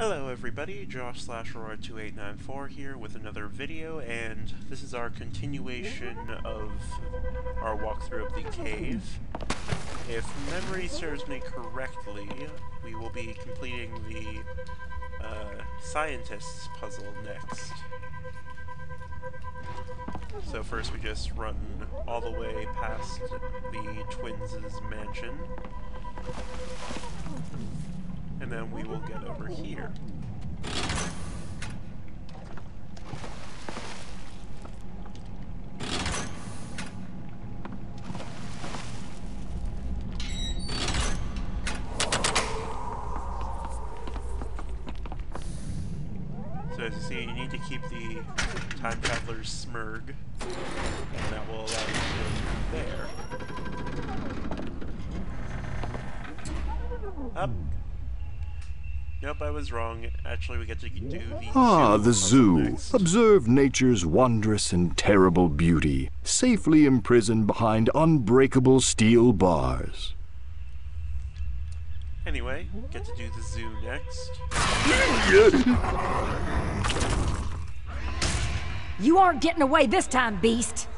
Hello everybody, Josh slash Aurora2894 here with another video, and this is our continuation of our walkthrough of the cave. If memory serves me correctly, we will be completing the uh, scientist's puzzle next. So first we just run all the way past the twins' mansion and then we will get over here. So as you see, you need to keep the Time Traveler's Smurg, and that will allow you to go there. Up. Nope, I was wrong. Actually, we get to do the Ah, zoo the zoo. next. Observe nature's wondrous and terrible beauty, safely imprisoned behind unbreakable steel bars. Anyway, get to do the zoo next. You aren't getting away this time, beast.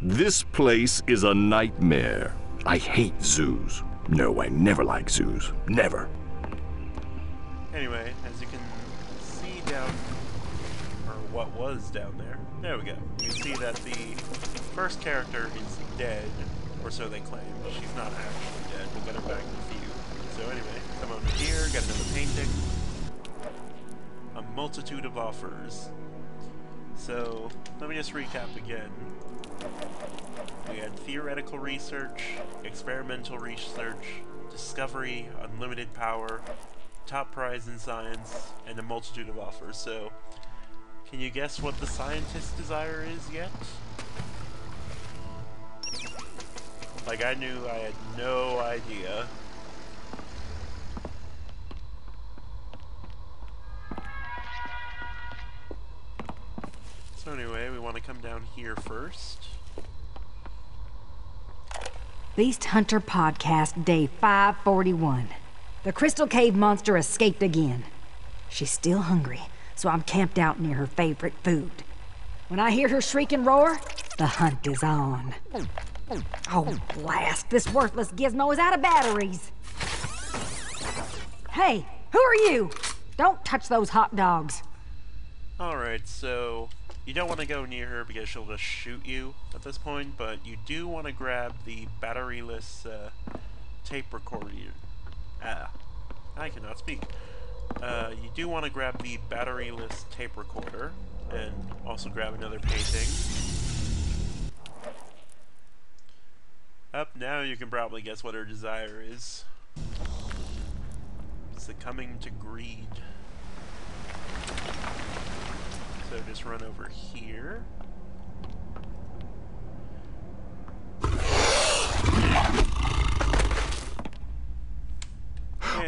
This place is a nightmare. I hate zoos. No, I never like zoos. Never. Anyway, as you can see down, or what was down there, there we go. You see that the first character is dead, or so they claim. She's not actually dead. We'll get her back in a few. So anyway, come over here, get another painting. A multitude of offers. So, let me just recap again. We had theoretical research, experimental research, discovery, unlimited power, top prize in science, and a multitude of offers. So, can you guess what the scientist's desire is yet? Like, I knew I had no idea. So anyway, we want to come down here first. Beast Hunter Podcast, day 541. The Crystal Cave monster escaped again. She's still hungry, so I'm camped out near her favorite food. When I hear her shriek and roar, the hunt is on. Oh, blast! This worthless gizmo is out of batteries! Hey, who are you? Don't touch those hot dogs. Alright, so you don't want to go near her because she'll just shoot you at this point, but you do want to grab the batteryless uh, tape recorder. Ah, I cannot speak. Uh, you do want to grab the batteryless tape recorder and also grab another painting. Up now, you can probably guess what her desire is. Succumbing to greed. So just run over here.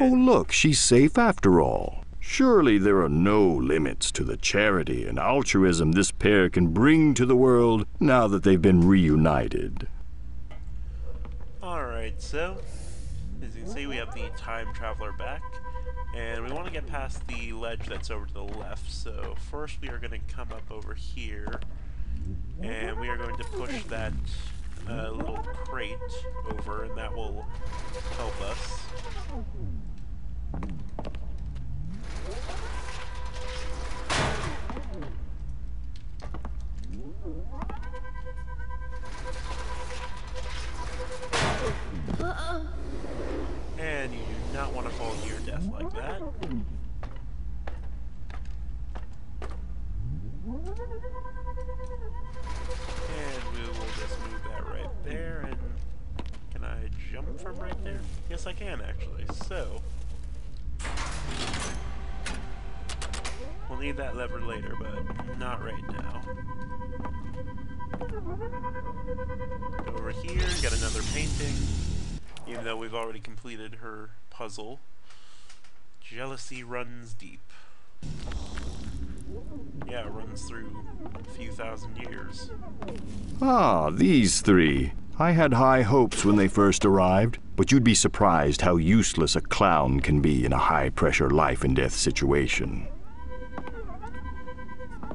Oh, look, she's safe after all. Surely there are no limits to the charity and altruism this pair can bring to the world now that they've been reunited. Alright, so as you can see, we have the time traveler back, and we want to get past the ledge that's over to the left. So first, we are going to come up over here, and we are going to push that uh, little crate over, and that will help us. And you do not want to fall to your death like that. And we will just move that right there. And can I jump from right there? Yes, I can actually. So we'll need that lever later, but not right now. Over here, got another painting. Even though we've already completed her puzzle. Jealousy runs deep. Yeah, runs through a few thousand years. Ah, these three. I had high hopes when they first arrived, but you'd be surprised how useless a clown can be in a high pressure life and death situation.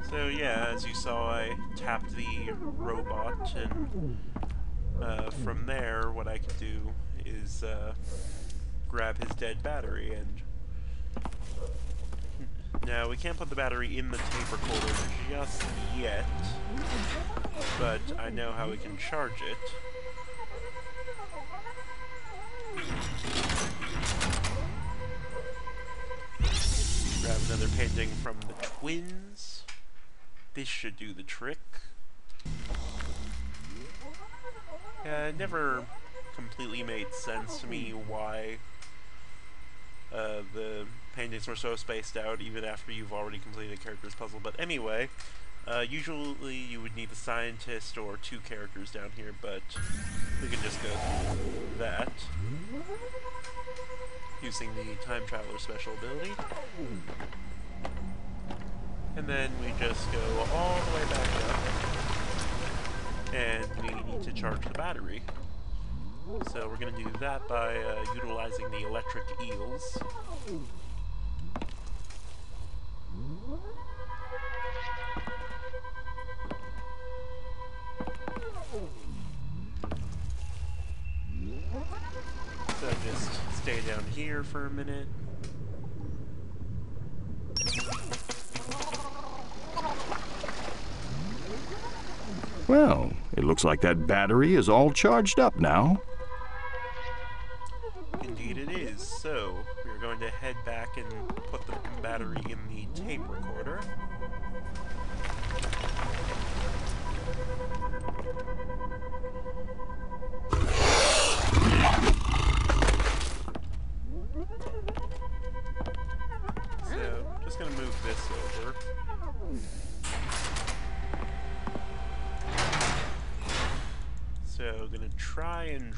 So yeah, as you saw, I tapped the robot, and uh, from there, what I could do is uh, grab his dead battery, and now we can't put the battery in the tape recorder just yet, but I know how we can charge it. Grab another painting from the twins. This should do the trick. Yeah, it never completely made sense to me why uh, the paintings were so spaced out even after you've already completed a character's puzzle. But anyway, uh, usually you would need a scientist or two characters down here, but we can just go that using the Time Traveler special ability. And then we just go all the way back up, and we need to charge the battery. So we're going to do that by uh, utilizing the electric eels. Down here for a minute. Well, it looks like that battery is all charged up now. Indeed it is. So, we're going to head back and put the battery in the tape recorder.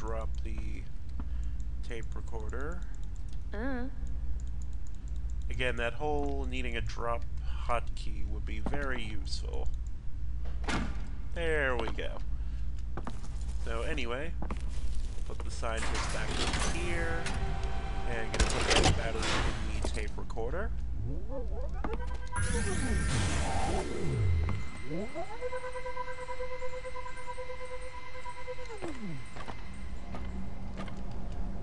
Drop the tape recorder. Uh. Again, that whole needing a drop hotkey would be very useful. There we go. So anyway, put the scientist back in here, and gonna put that battery in the tape recorder.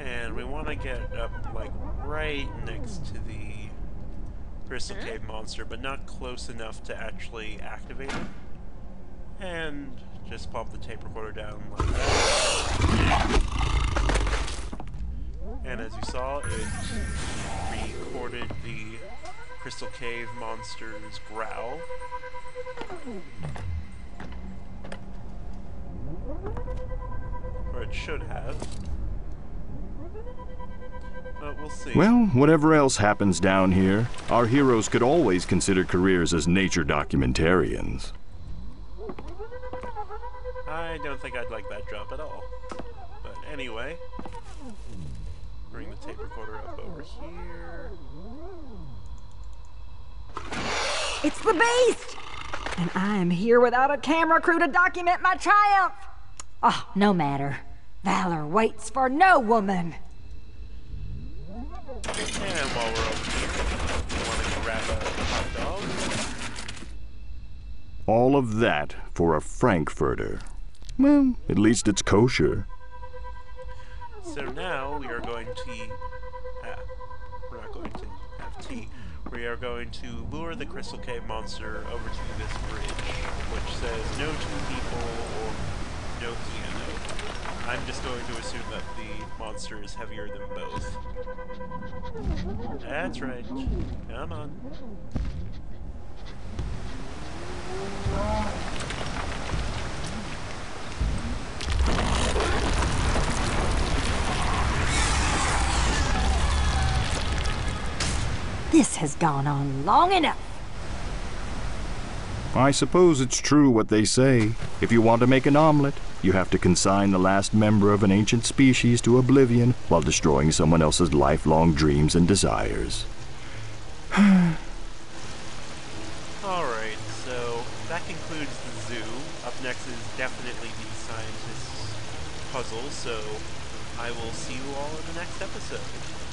And we want to get up, like, right next to the Crystal mm-hmm. Cave monster, but not close enough to actually activate it. And just pop the tape recorder down like that. And as you saw, it recorded the Crystal Cave monster's growl. Or it should have. But we'll see. Well, whatever else happens down here, our heroes could always consider careers as nature documentarians. I don't think I'd like that job at all. But anyway, bring the tape recorder up over here. It's the beast! And I am here without a camera crew to document my triumph! Oh, no matter. Valor waits for no woman. And while we're over here, you want to grab a hot dog? All of that for a Frankfurter. Well, at least it's kosher. So now we are going to. Ah, we're not going to have tea. We are going to lure the Crystal Cave monster over to this bridge, which says no two people or no piano. I'm just going to assume that the monster is heavier than both. That's right. Come on. This has gone on long enough. I suppose it's true what they say. If you want to make an omelet, you have to consign the last member of an ancient species to oblivion while destroying someone else's lifelong dreams and desires. Alright, so that concludes the zoo. Up next is definitely the scientist's puzzle, so I will see you all in the next episode.